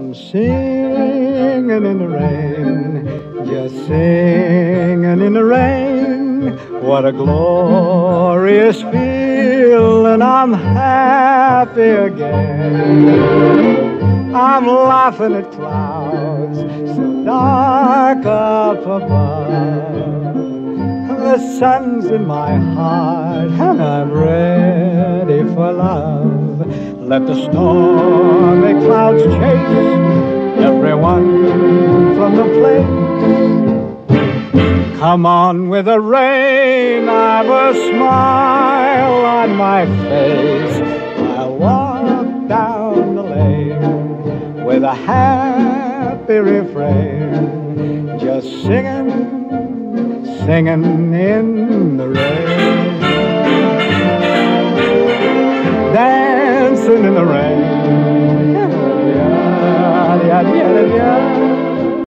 I'm singing in the rain, just singing in the rain. What a glorious feeling, I'm happy again. I'm laughing at clouds so dark up above. The sun's in my heart and I'm ready for love. Let the stormy Come on with the rain, I've a smile on my face. I'll walk down the lane with a happy refrain, just singing singing in the rain, dancing in the rain.